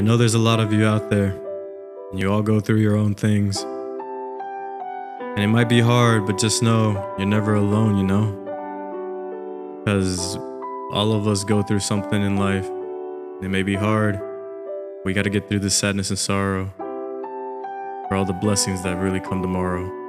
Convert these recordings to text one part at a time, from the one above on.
I know there's a lot of you out there, and you all go through your own things. And it might be hard, but just know you're never alone, you know? Because all of us go through something in life. It may be hard. We got to get through the sadness and sorrow for all the blessings that really come tomorrow.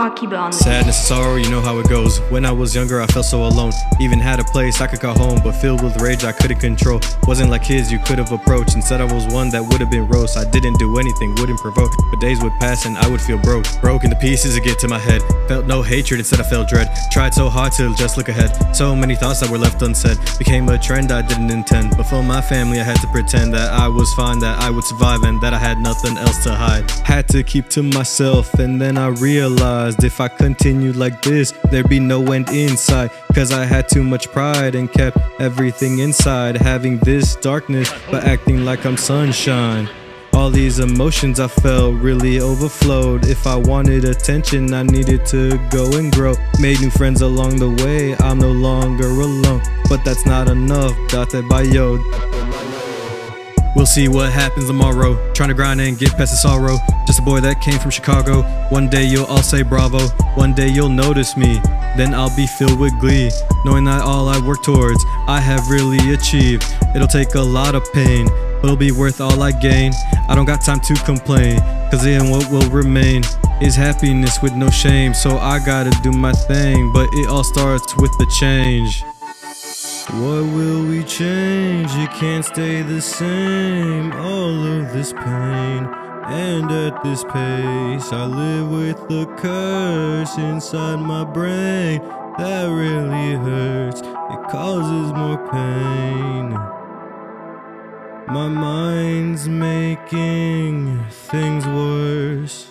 Akiba on the Sadness sorrow, you know how it goes. When I was younger, I felt so alone. Even had a place I could call home, but filled with rage I couldn't control. Wasn't like kids you could have approached. Instead, I was one that would have been roast. I didn't do anything, wouldn't provoke. But days would pass and I would feel broke. Broke into pieces to get to my head. Felt no hatred, instead I felt dread. Tried so hard to just look ahead. So many thoughts that were left unsaid. Became a trend I didn't intend. But for my family, I had to pretend that I was fine, that I would survive, and that I had nothing else to hide. Had to keep to myself, and then I realized if I continued like this, there'd be no end inside. Cause I had too much pride and kept everything inside. Having this darkness, but acting like I'm sunshine. All these emotions I felt really overflowed. If I wanted attention, I needed to go and grow. Made new friends along the way, I'm no longer alone. But that's not enough, Dattebayo. We'll see what happens tomorrow. Trying to grind and get past the sorrow. Just a boy that came from Chicago. One day you'll all say bravo. One day you'll notice me. Then I'll be filled with glee. Knowing that all I work towards, I have really achieved. It'll take a lot of pain, but it'll be worth all I gain. I don't got time to complain, cause in what will remain is happiness with no shame. So I gotta do my thing, but it all starts with the change. What will we change? It can't stay the same. All of this pain. And at this pace, I live with the curse inside my brain. That really hurts. It causes more pain. My mind's making things worse.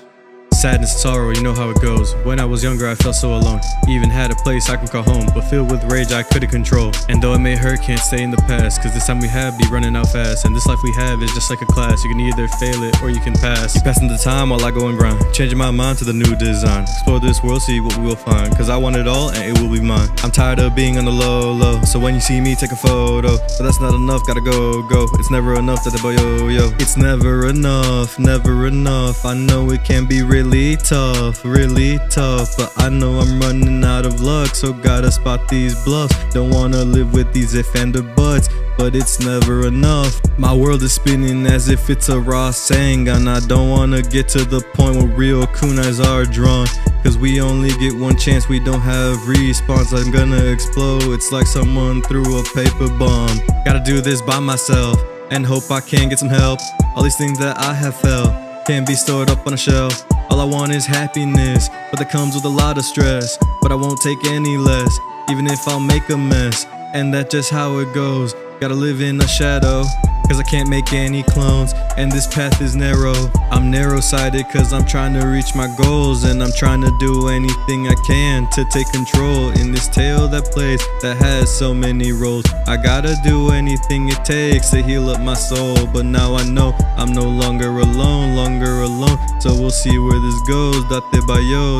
Sadness sorrow, you know how it goes. When I was younger, I felt so alone. Even had a place I could call home, but filled with rage I couldn't control. And though it may hurt, can't stay in the past. Cause this time we have be running out fast. And this life we have is just like a class. You can either fail it or you can pass. Passing the time while I go and grind. Changing my mind to the new design. Explore this world, see what we will find. Cause I want it all and it will be mine. I'm tired of being on the low, low. So when you see me, take a photo. But that's not enough, gotta go, go. It's never enough Dattebayo, yo. It's never enough, never enough. I know it can be really tough, really tough. But I know I'm running out of luck, so gotta spot these bluffs. Don't wanna live with these if and buts, but it's never enough. My world is spinning as if it's a raw and I don't wanna get to the point where real kunais are drawn. Cause we only get one chance, we don't have response. I'm gonna explode, it's like someone threw a paper bomb. Gotta do this by myself and hope I can get some help. All these things that I have felt can be stored up on a shelf. All I want is happiness, but that comes with a lot of stress. But I won't take any less, even if I'll make a mess. And that's just how it goes. Gotta live in a shadow, cause I can't make any clones. And this path is narrow. I'm narrow sighted cause I'm trying to reach my goals. And I'm trying to do anything I can to take control in this tale that plays that has so many roles. I gotta do anything it takes to heal up my soul. But now I know I'm no longer alone, longer alone. So we'll see where this goes. Date by yo.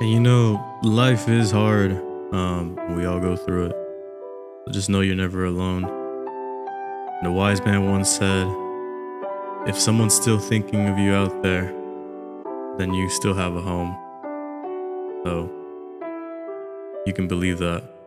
And you know, life is hard. Um, we all go through it. So just know you're never alone. A wise man once said, if someone's still thinking of you out there, then you still have a home. So you can believe that.